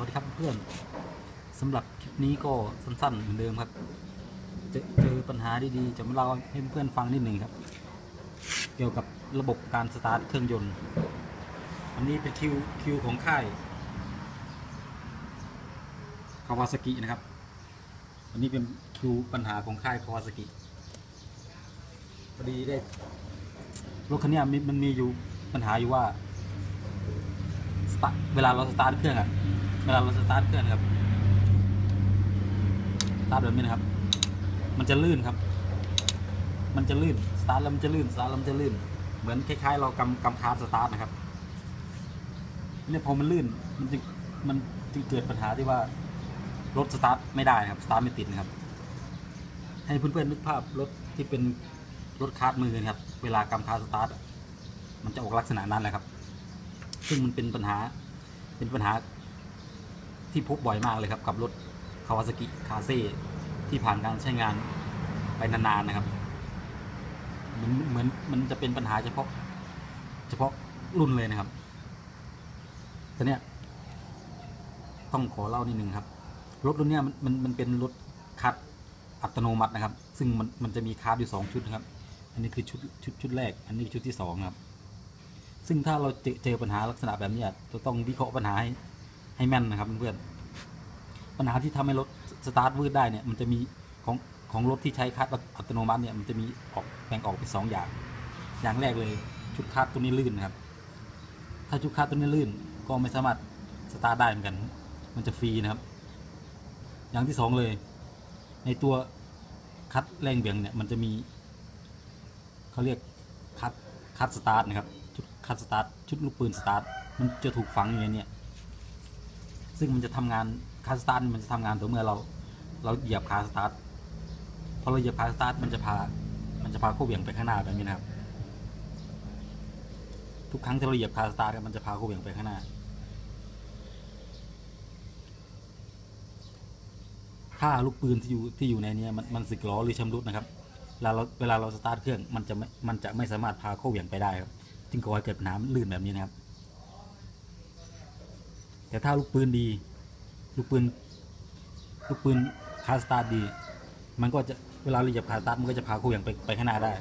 วัสดีครับเพื่อนสำหรับคลิปนี้ก็สั้นๆเหมือนเดิมครับ เจอปัญหาดีๆจะมาเล่าให้เพื่อนฟังนิดหนึ่งครับ เกี่ยวกับระบบการสตาร์ทเครื่องยนต์ อันนี้เป็นคิวคิวของค่ายคาวาซากินะครับ อันนี้เป็นคิวปัญหาของค่ายคาวาซากิพอดีได้รถคันนี้มันมีอยู่ปัญหาอยู่ว่าเวลาเราสตาร์ทเครื่องอะ เวลาเราสตาร์ทเครื่องครับสตาร์ทแบบนี้นะครับ มันจะลื่นครับ มันจะลื่นสตาร์ทแล้วมันจะลื่นสตาร์ทแล้วมันจะลื่น เหมือนคล้ายๆ เรากำกำคลัตช์สตาร์ทนะครับเนี่ยพอมันลื่นมันจึงมันจึงเกิดปัญหาที่ว่ารถสตาร์ทไม่ได้ครับสตาร์ทไม่ติดนะครับ ให้เพื่อนๆนึกภาพรถที่เป็นรถคลัตช์ดมือนะครับ เวลากำคลัตช์สตาร์ทมันจะออกลักษณะนั้นแหละครับ ซึ่งมันเป็นปัญหาเป็นปัญหา ที่พบบ่อยมากเลยครับ กับรถคาวาซากิคาเซ่ที่ผ่านการใช้งานไปนานๆนะครับ เหมือนเหมือนมันจะเป็นปัญหาเฉพาะ เฉพาะรุ่นเลยนะครับแต่เนี้ยต้องขอเล่านิดนึงครับ รถรุ่นเนี้ยมันมันมันเป็นรถคลัตช์อัตโนมัตินะครับ ซึ่งมันมันจะมีคลัตช์อยู่สองชุดนะครับ อันนี้คือชุดชุดชุดแรก อันนี้ชุดที่สองครับ ซึ่งถ้าเราเจอเจอปัญหาลักษณะแบบนี้จะต้องวิเคราะห์ปัญหา ให้แม่นนะครับเพื่อนปัญหาที่ทำให้รถสตาร์ทวืดได้เนี่ยมันจะมีของของรถที่ใช้คลัตช์อัตโนมัติเนี่ยมันจะมีออกแบ่งออกเป็นสองอย่าง อย่างแรกเลยชุดคลัตช์ตัวนี้ลื่นนะครับ ถ้าชุดคลัตช์ตัวนี้ลื่นก็ไม่สามารถสตาร์ทได้เหมือนกัน มันจะฟรีนะครับ อย่างที่สองเลย ในตัวคลัตช์แรงเหวี่ยงเนี่ยมันจะมีเขาเรียกคลัตช์คลัตช์สตาร์ทนะครับ ชุดคลัตช์สตาร์ทชุดลูกปืนสตาร์ทมันจะถูกฝังอยู่ในเนี้ย ซึ่งมันจะทำงานคลัตช์สตาร์ทมันจะทำงานต่อเมื่อเรา เราเหยียบคันสตาร์ทพอเราเหยียบคันสตาร์ทมันจะพา มันจะพาข้อเหวี่ยงไปข้างหน้าแบบนี้นะครับ ทุกครั้งที่เราเหยียบคันสตาร์ทมันจะพาข้อเหวี่ยงไปข้างหน้า ถ้าลูกปืนที่อยู่ที่อยู่ในนี้มันมันสึกหรอหรือชำรุดนะครับเวลาเราเวลาเราสตาร์ทเครื่องมันจะไม่มันจะไม่สามารถพาข้อเหวี่ยงไปได้ครับจึงก่อให้เกิดปัญหาลื่นแบบนี้นะครับ แต่ถ้าลูกปืนดี ลูกปืน ลูกปืนคลัตช์สตาร์ทดี มันก็จะเวลาเราเหยียบคันสตาร์ทมันก็จะพาข้อเหวี่ยงไปไปข้างหน้าได้